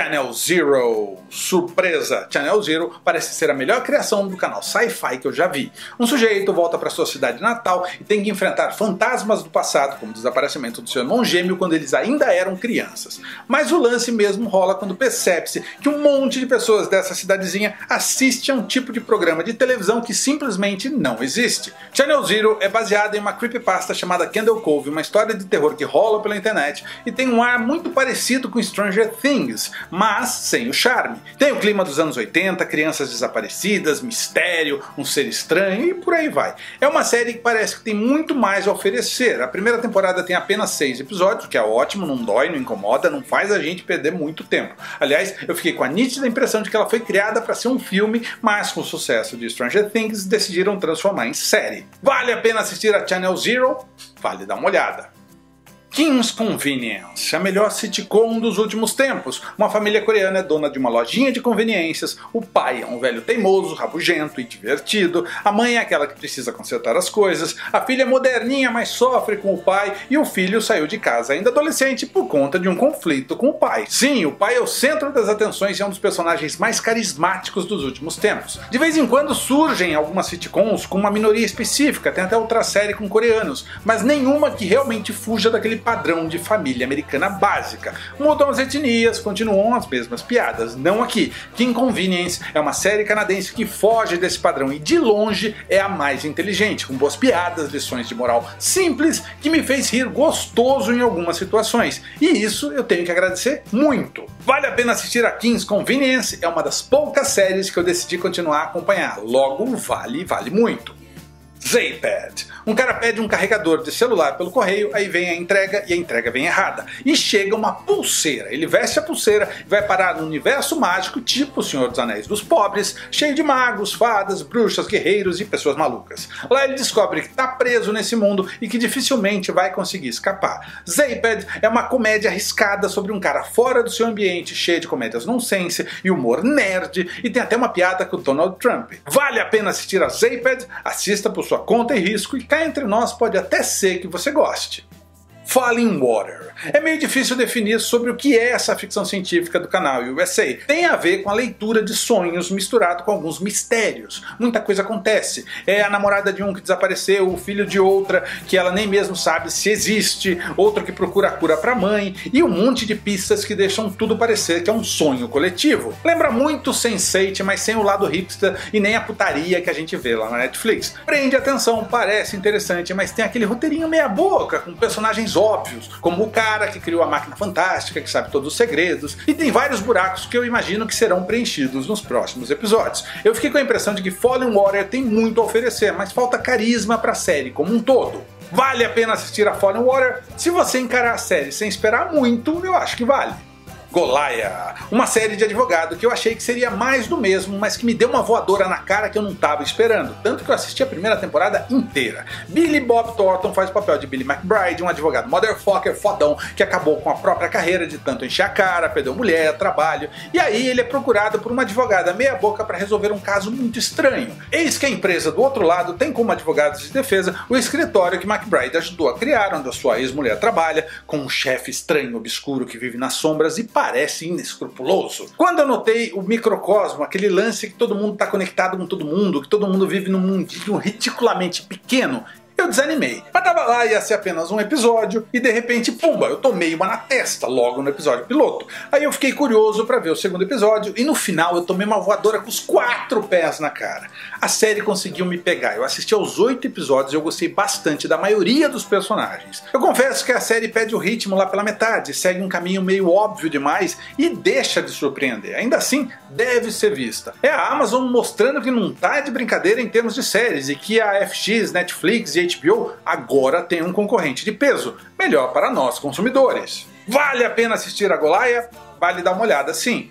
Channel Zero. Surpresa! Channel Zero parece ser a melhor criação do canal sci-fi que eu já vi. Um sujeito volta para sua cidade natal e tem que enfrentar fantasmas do passado, como o desaparecimento do seu irmão gêmeo quando eles ainda eram crianças. Mas o lance mesmo rola quando percebe-se que um monte de pessoas dessa cidadezinha assiste a um tipo de programa de televisão que simplesmente não existe. Channel Zero é baseado em uma creepypasta chamada Candle Cove, uma história de terror que rola pela internet e tem um ar muito parecido com Stranger Things, mas sem o charme. Tem o clima dos anos 80, crianças desaparecidas, mistério, um ser estranho e por aí vai. É uma série que parece que tem muito mais a oferecer. A primeira temporada tem apenas seis episódios, que é ótimo, não dói, não incomoda, não faz a gente perder muito tempo. Aliás, eu fiquei com a nítida impressão de que ela foi criada para ser um filme, mas com o sucesso de Stranger Things decidiram transformar em série. Vale a pena assistir a Channel Zero? Vale dar uma olhada. Kim's Convenience, a melhor sitcom dos últimos tempos. Uma família coreana é dona de uma lojinha de conveniências, o pai é um velho teimoso, rabugento e divertido, a mãe é aquela que precisa consertar as coisas, a filha é moderninha, mas sofre com o pai, e o filho saiu de casa ainda adolescente por conta de um conflito com o pai. Sim, o pai é o centro das atenções e é um dos personagens mais carismáticos dos últimos tempos. De vez em quando surgem algumas sitcoms com uma minoria específica, tem até outra série com coreanos, mas nenhuma que realmente fuja daquele padrão de família americana básica. Mudam as etnias, continuam as mesmas piadas. Não aqui. Que Inconvenience é uma série canadense que foge desse padrão e de longe é a mais inteligente, com boas piadas, lições de moral simples que me fez rir gostoso em algumas situações. E isso eu tenho que agradecer muito. Vale a pena assistir a King's Convenience, é uma das poucas séries que eu decidi continuar a acompanhar. Logo, vale, vale muito. Zaypad. Um cara pede um carregador de celular pelo correio, aí vem a entrega e a entrega vem errada. E chega uma pulseira. Ele veste a pulseira e vai parar no universo mágico tipo o Senhor dos Anéis dos Pobres, cheio de magos, fadas, bruxas, guerreiros e pessoas malucas. Lá ele descobre que está preso nesse mundo e que dificilmente vai conseguir escapar. Zaypad é uma comédia arriscada sobre um cara fora do seu ambiente, cheio de comédias nonsense e humor nerd, e tem até uma piada com o Donald Trump. Vale a pena assistir a Zaypad? Assista por sua conta e risco e entre nós pode até ser que você goste. Falling Water é meio difícil definir sobre o que é essa ficção científica do canal USA. Tem a ver com a leitura de sonhos misturado com alguns mistérios. Muita coisa acontece. É a namorada de um que desapareceu, o filho de outra que ela nem mesmo sabe se existe, outro que procura a cura pra mãe, e um monte de pistas que deixam tudo parecer que é um sonho coletivo. Lembra muito Sense8, mas sem o lado hipster e nem a putaria que a gente vê lá na Netflix. Prende atenção, parece interessante, mas tem aquele roteirinho meia boca, com personagens óbvios, como o cara cara que criou a máquina fantástica, que sabe todos os segredos, e tem vários buracos que eu imagino que serão preenchidos nos próximos episódios. Eu fiquei com a impressão de que Fallen Water tem muito a oferecer, mas falta carisma para a série como um todo. Vale a pena assistir a Fallen Water? Se você encarar a série sem esperar muito, eu acho que vale. Golaia, uma série de advogado que eu achei que seria mais do mesmo, mas que me deu uma voadora na cara que eu não estava esperando, tanto que eu assisti a primeira temporada inteira. Billy Bob Thornton faz o papel de Billy McBride, um advogado motherfucker fodão que acabou com a própria carreira de tanto encher a cara, perdeu mulher, trabalho, e aí ele é procurado por uma advogada meia boca para resolver um caso muito estranho. Eis que a empresa do outro lado tem como advogados de defesa o escritório que McBride ajudou a criar, onde a sua ex-mulher trabalha, com um chefe estranho, obscuro que vive nas sombras e parece inescrupuloso. Quando eu notei o microcosmo, aquele lance que todo mundo está conectado com todo mundo, que todo mundo vive num mundinho ridiculamente pequeno, eu desanimei. Mas tava lá, ia ser apenas um episódio, e de repente, pumba, eu tomei uma na testa logo no episódio piloto. Aí eu fiquei curioso para ver o segundo episódio, e no final eu tomei uma voadora com os quatro pés na cara. A série conseguiu me pegar. Eu assisti aos oito episódios e eu gostei bastante da maioria dos personagens. Eu confesso que a série pede o ritmo lá pela metade, segue um caminho meio óbvio demais e deixa de surpreender. Ainda assim, deve ser vista. É a Amazon mostrando que não tá de brincadeira em termos de séries e que a FX, Netflix e HBO agora tem um concorrente de peso, melhor para nós consumidores. Vale a pena assistir a Golaia? Vale dar uma olhada sim.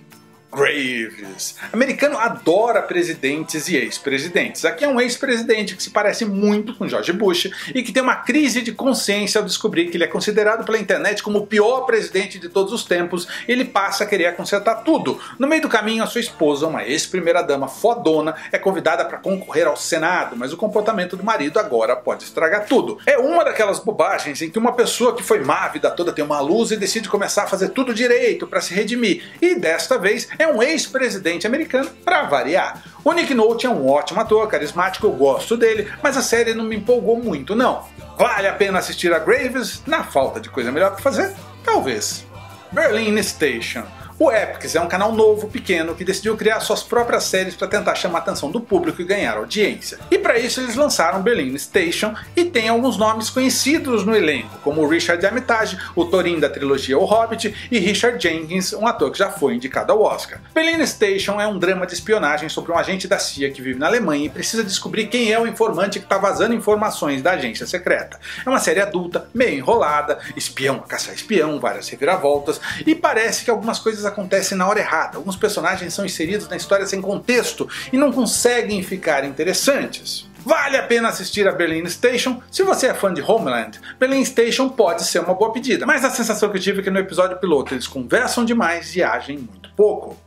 Graves. Americano adora presidentes e ex-presidentes. Aqui é um ex-presidente que se parece muito com George Bush e que tem uma crise de consciência ao descobrir que ele é considerado pela internet como o pior presidente de todos os tempos ele passa a querer consertar tudo. No meio do caminho, a sua esposa, uma ex-primeira-dama fodona, é convidada para concorrer ao Senado, mas o comportamento do marido agora pode estragar tudo. É uma daquelas bobagens em que uma pessoa que foi má a vida toda tem uma luz e decide começar a fazer tudo direito para se redimir. E desta vez é um ex-presidente americano para variar. O Nick Nolte é um ótimo ator, carismático, eu gosto dele, mas a série não me empolgou muito não. Vale a pena assistir a Graves? Na falta de coisa melhor para fazer? Talvez. Berlin Station o Epix é um canal novo, pequeno, que decidiu criar suas próprias séries para tentar chamar a atenção do público e ganhar audiência. E para isso eles lançaram Berlin Station e tem alguns nomes conhecidos no elenco, como Richard Armitage, o Thorin da trilogia O Hobbit, e Richard Jenkins, um ator que já foi indicado ao Oscar. Berlin Station é um drama de espionagem sobre um agente da CIA que vive na Alemanha e precisa descobrir quem é o informante que está vazando informações da agência secreta. É uma série adulta, meio enrolada, espião a caçar espião, várias reviravoltas, e parece que algumas coisas acontecem na hora errada. Alguns personagens são inseridos na história sem contexto e não conseguem ficar interessantes. Vale a pena assistir a Berlin Station se você é fã de Homeland. Berlin Station pode ser uma boa pedida, mas a sensação que eu tive é que no episódio piloto eles conversam demais e agem muito pouco.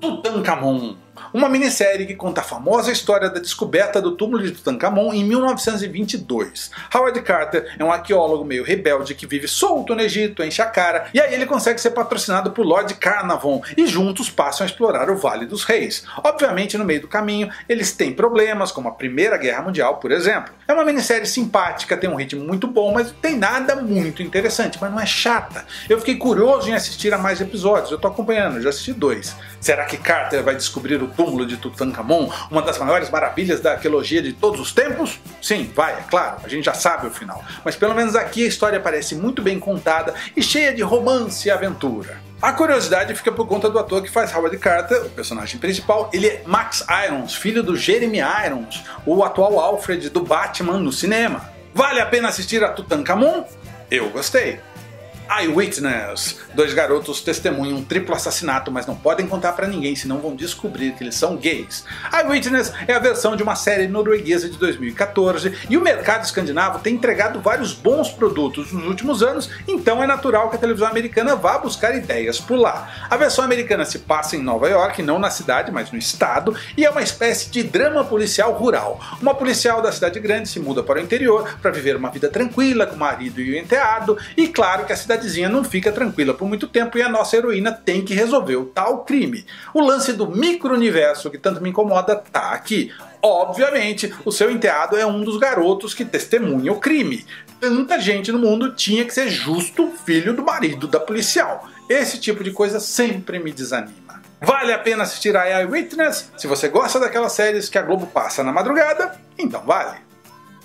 Tutankhamon uma minissérie que conta a famosa história da descoberta do túmulo de Tutankhamon em 1922. Howard Carter é um arqueólogo meio rebelde que vive solto no Egito, enche a cara, e aí ele consegue ser patrocinado por Lord Carnarvon e juntos passam a explorar o Vale dos Reis. Obviamente, no meio do caminho, eles têm problemas, como a Primeira Guerra Mundial, por exemplo. É uma minissérie simpática, tem um ritmo muito bom, mas não tem nada muito interessante, mas não é chata. Eu fiquei curioso em assistir a mais episódios, eu tô acompanhando, já assisti dois. Será que Carter vai descobrir o túmulo de Tutankhamon, uma das maiores maravilhas da arqueologia de todos os tempos? Sim, vai, é claro, a gente já sabe o final. Mas pelo menos aqui a história parece muito bem contada e cheia de romance e aventura. A curiosidade fica por conta do ator que faz Howard Carter, o personagem principal. Ele é Max Irons, filho do Jeremy Irons, o atual Alfred do Batman no cinema. Vale a pena assistir a Tutankhamon? Eu gostei. Eyewitness. Dois garotos testemunham um triplo assassinato, mas não podem contar para ninguém, senão vão descobrir que eles são gays. Eyewitness é a versão de uma série norueguesa de 2014 e o mercado escandinavo tem entregado vários bons produtos nos últimos anos, então é natural que a televisão americana vá buscar ideias por lá. A versão americana se passa em Nova York, não na cidade, mas no estado, e é uma espécie de drama policial rural. Uma policial da cidade grande se muda para o interior para viver uma vida tranquila com o marido e o enteado, e claro que a cidade cidadezinha não fica tranquila por muito tempo e a nossa heroína tem que resolver o tal crime. O lance do micro-universo que tanto me incomoda tá aqui. Obviamente, o seu enteado é um dos garotos que testemunha o crime. Tanta gente no mundo tinha que ser justo filho do marido da policial. Esse tipo de coisa sempre me desanima. Vale a pena assistir a Eyewitness? Se você gosta daquelas séries que a Globo passa na madrugada, então vale.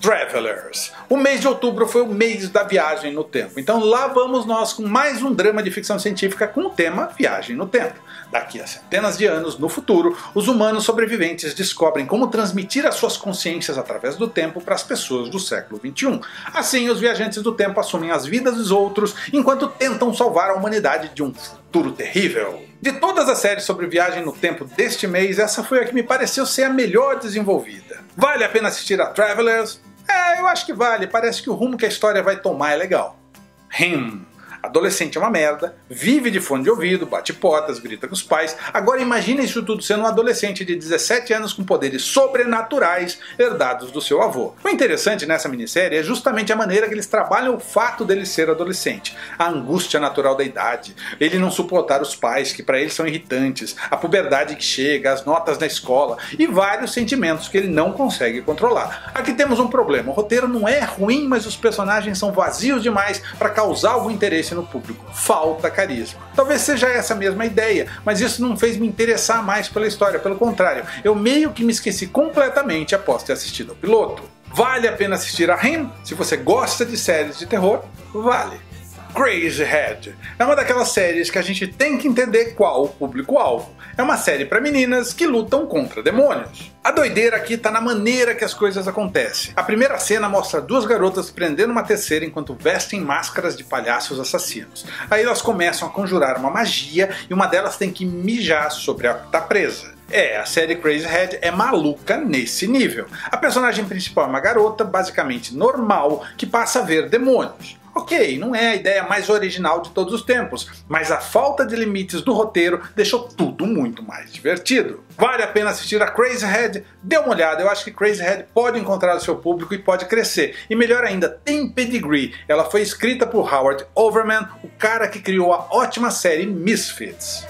Travelers. O mês de outubro foi o mês da viagem no tempo, então lá vamos nós com mais um drama de ficção científica com o tema Viagem no Tempo. Daqui a centenas de anos, no futuro, os humanos sobreviventes descobrem como transmitir as suas consciências através do tempo para as pessoas do século XXI. Assim, os viajantes do tempo assumem as vidas dos outros enquanto tentam salvar a humanidade de um futuro terrível. De todas as séries sobre viagem no tempo deste mês, essa foi a que me pareceu ser a melhor desenvolvida. Vale a pena assistir a Travelers? É, eu acho que vale. Parece que o rumo que a história vai tomar é legal. Him. Adolescente é uma merda, vive de fone de ouvido, bate portas, grita com os pais. Agora imagine isso tudo sendo um adolescente de 17 anos com poderes sobrenaturais herdados do seu avô. O interessante nessa minissérie é justamente a maneira que eles trabalham o fato dele ser adolescente, a angústia natural da idade, ele não suportar os pais que para ele são irritantes, a puberdade que chega, as notas na escola e vários sentimentos que ele não consegue controlar. Aqui temos um problema, o roteiro não é ruim, mas os personagens são vazios demais para causar algum interesse no público. Falta carisma. Talvez seja essa mesma ideia, mas isso não fez me interessar mais pela história, pelo contrário, eu meio que me esqueci completamente após ter assistido ao piloto. Vale a pena assistir a Him? Se você gosta de séries de terror, vale. Crazy Head. É uma daquelas séries que a gente tem que entender qual o público-alvo. É uma série para meninas que lutam contra demônios. A doideira aqui tá na maneira que as coisas acontecem. A primeira cena mostra duas garotas prendendo uma terceira enquanto vestem máscaras de palhaços assassinos. Aí elas começam a conjurar uma magia e uma delas tem que mijar sobre a que tá presa. É, a série Crazy Head é maluca nesse nível. A personagem principal é uma garota basicamente normal que passa a ver demônios. Ok, não é a ideia mais original de todos os tempos, mas a falta de limites do roteiro deixou tudo muito mais divertido. Vale a pena assistir a Crazy Head? Dê uma olhada, eu acho que Crazy Head pode encontrar o seu público e pode crescer. E melhor ainda, tem pedigree. Ela foi escrita por Howard Overman, o cara que criou a ótima série Misfits.